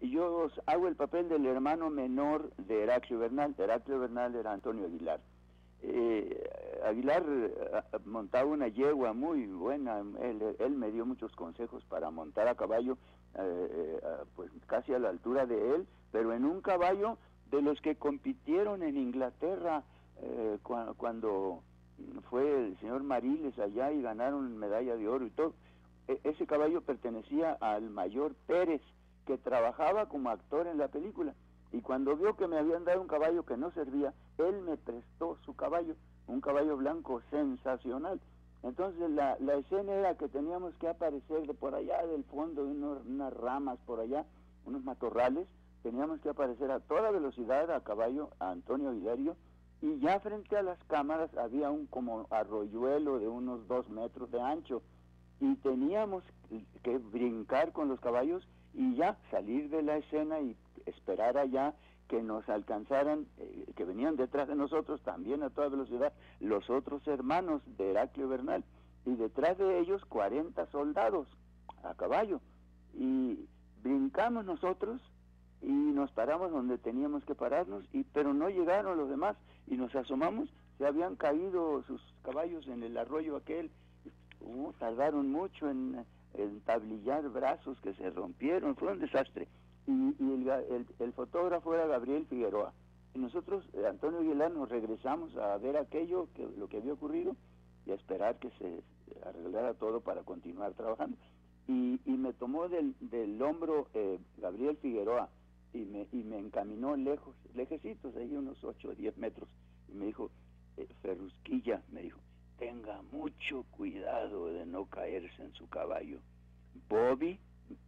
yo hago el papel del hermano menor de Heraclio Bernal. Heraclio Bernal era Antonio Aguilar. Eh, Aguilar eh, montaba una yegua muy buena, él, me dio muchos consejos para montar a caballo, eh, pues casi a la altura de él, pero en un caballo de los que compitieron en Inglaterra cuando fue el señor Mariles allá y ganaron medalla de oro y todo. E, ese caballo pertenecía al mayor Pérez, que trabajaba como actor en la película. Y cuando vio que me habían dado un caballo que no servía, él me prestó su caballo, un caballo blanco sensacional. Entonces la, la escena era que teníamos que aparecer de por allá del fondo, de unas ramas por allá, unos matorrales, teníamos que aparecer a toda velocidad a caballo, a Antonio Hilario, y ya frente a las cámaras había un como arroyuelo de unos dos metros de ancho, y teníamos que brincar con los caballos y ya salir de la escena y esperar allá que nos alcanzaran, eh, que venían detrás de nosotros también a toda velocidad, los otros hermanos de Heraclio Bernal, y detrás de ellos 40 soldados a caballo. Y brincamos nosotros y nos paramos donde teníamos que pararnos, y, pero no llegaron los demás, y nos asomamos, se habían caído sus caballos en el arroyo aquel, uh, tardaron mucho en, en tablillar brazos que se rompieron, fue un desastre y, el, fotógrafo era Gabriel Figueroa. Y nosotros, eh, Antonio Aguilar, nos regresamos a ver aquello, que, lo que había ocurrido, y a esperar que se arreglara todo para continuar trabajando. Y, me tomó del, hombro eh, Gabriel Figueroa y me, y me encaminó lejos, lejecitos, ahí unos 8 o 10 metros, y me dijo, eh, Ferrusquilla, me dijo, tenga mucho cuidado caerse en su caballo. Bobby,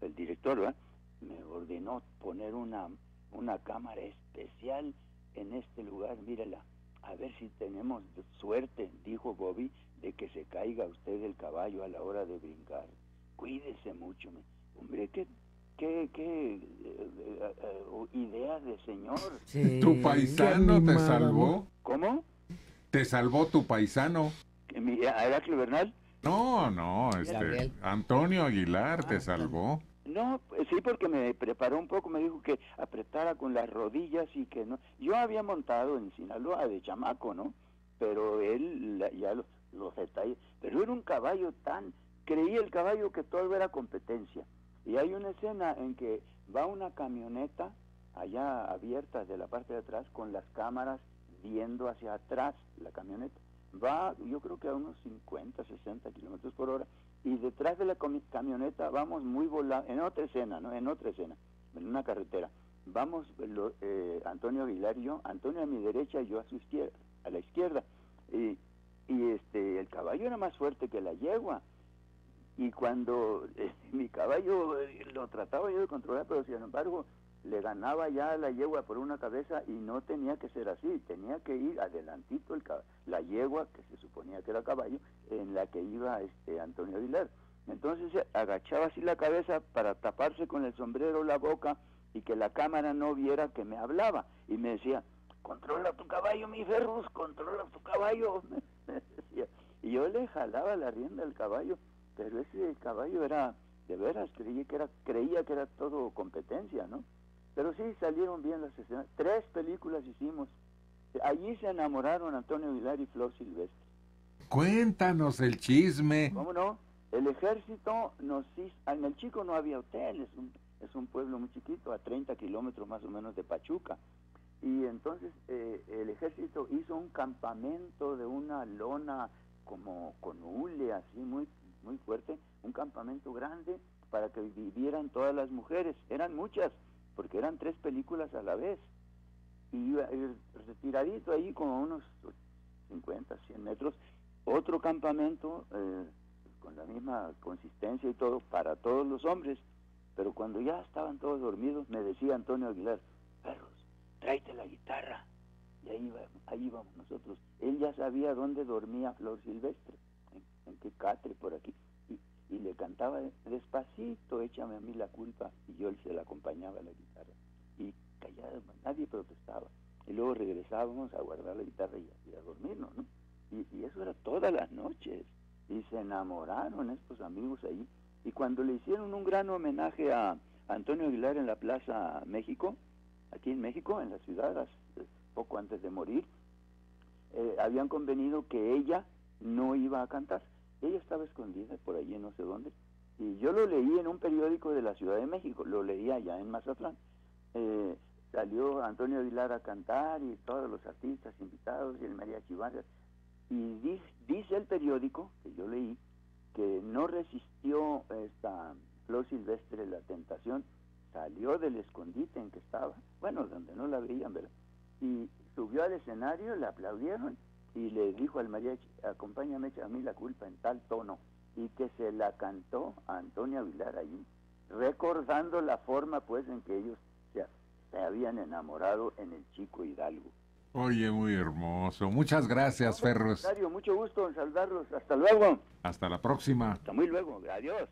el director, ¿verdad? me ordenó poner una, una cámara especial en este lugar, mírala, a ver si tenemos suerte, dijo Bobby, de que se caiga usted el caballo a la hora de brincar. Cuídese mucho, hombre, qué, qué, qué eh, eh, eh, idea de señor. ¿Tu paisano te salvó? ¿Cómo? ¿Te salvó tu paisano? ¿Era Bernal? No, no, este, Antonio Aguilar te ah, salvó. No, pues sí, porque me preparó un poco, me dijo que apretara con las rodillas y que no. Yo había montado en Sinaloa de chamaco, ¿no? Pero él ya los, detalles. Pero era un caballo tan. Creí el caballo que todo era competencia. Y hay una escena en que va una camioneta allá abierta de la parte de atrás con las cámaras viendo hacia atrás la camioneta. Va, yo creo que a unos 50, 60 kilómetros por hora y detrás de la camioneta vamos muy volando, en otra escena, ¿no? En otra escena, en una carretera. Vamos eh, Antonio Aguilar y yo, Antonio a mi derecha y yo a su izquierda, a la izquierda. Y, y este, el caballo era más fuerte que la yegua. Y cuando mi caballo eh, lo trataba yo de controlar, pero sin embargo le ganaba ya la yegua por una cabeza y no tenía que ser así, tenía que ir adelantito el, la yegua, que se suponía que era caballo, en la que iba este Antonio Aguilar. Entonces agachaba así la cabeza para taparse con el sombrero la boca y que la cámara no viera que me hablaba. Y me decía, controla tu caballo, mi Ferrus, controla tu caballo. Y yo le jalaba la rienda al caballo, pero ese caballo era, de veras, creía que era, creía que era todo competencia, ¿no? Pero sí salieron bien las escenas. Tres películas hicimos. Allí se enamoraron Antonio Aguilar y Flor Silvestre. Cuéntanos el chisme. ¿Cómo no? El ejército nos hizo... En el Chico no había hotel, es un, es un pueblo muy chiquito, a 30 kilómetros más o menos de Pachuca. Y entonces eh, el ejército hizo un campamento de una lona como con hule, así muy, muy fuerte, un campamento grande para que vivieran todas las mujeres. Eran muchas, porque eran tres películas a la vez. Y iba retiradito ahí como unos 50, 100 metros, otro campamento eh, con la misma consistencia y todo para todos los hombres. Pero cuando ya estaban todos dormidos, me decía Antonio Aguilar, perros, tráete la guitarra. Y ahí, ahí íbamos nosotros. Él ya sabía dónde dormía Flor Silvestre, en, qué catre por aquí y le cantaba despacito, échame a mí la culpa, y yo se la acompañaba a la guitarra. Y callado, nadie protestaba. Y luego regresábamos a guardar la guitarra y, a dormirnos, ¿no? Y, eso era todas las noches. Y se enamoraron estos amigos ahí. Y cuando le hicieron un gran homenaje a, Antonio Aguilar en la Plaza México, aquí en México, en la ciudad, poco antes de morir, eh, habían convenido que ella no iba a cantar. Ella estaba escondida por allí, no sé dónde. Y yo lo leí en un periódico de la Ciudad de México, lo leía allá en Mazatlán. Eh, salió Antonio Aguilar a cantar y todos los artistas invitados y el mariachi Vargas. Y dice, el periódico, que yo leí, que no resistió esta flor silvestre la tentación, salió del escondite en que estaba, bueno, donde no la veían, ¿verdad? Y subió al escenario, le aplaudieron y le dijo al mariachi, acompáñame a mí la culpa en tal tono, y que se la cantó a Antonio Aguilar allí, recordando la forma pues en que ellos se, se habían enamorado en el chico Hidalgo. Oye, muy hermoso. Muchas gracias, Ferros. Mucho gusto en saludarlos. Hasta luego. Hasta la próxima. Hasta muy luego. Adiós.